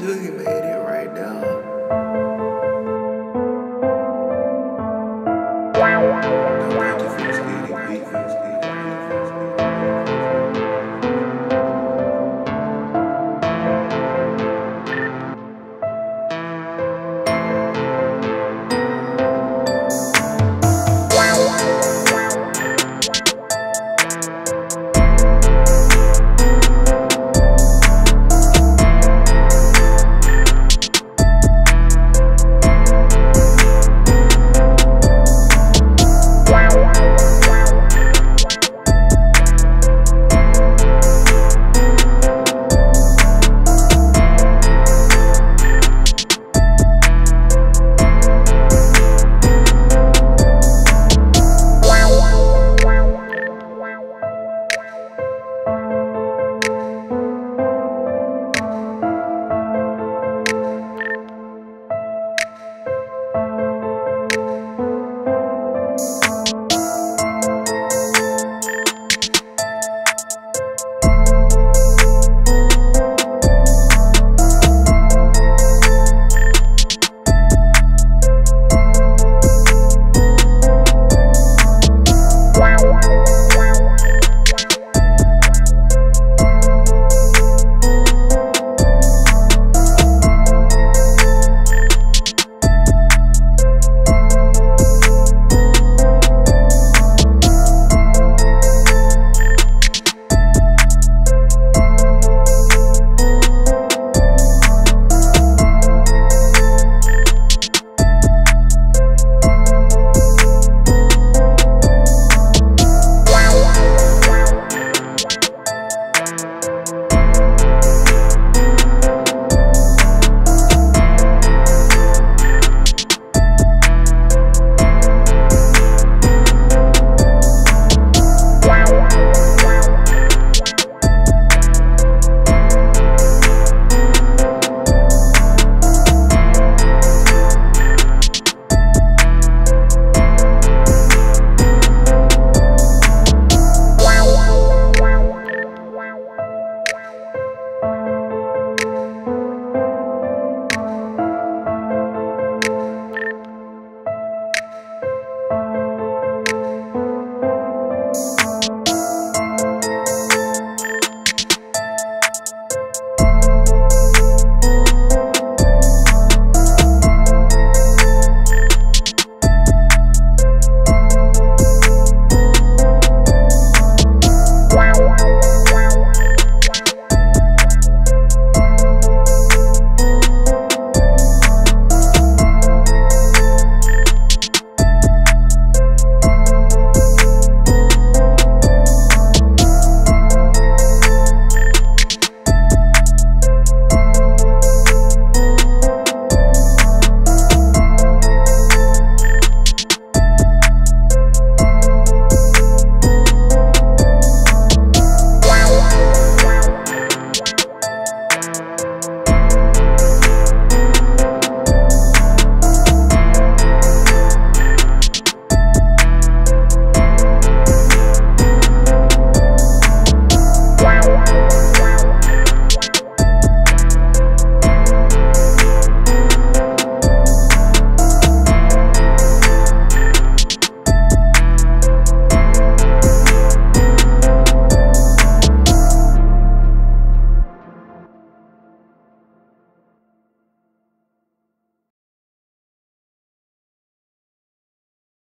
Do you.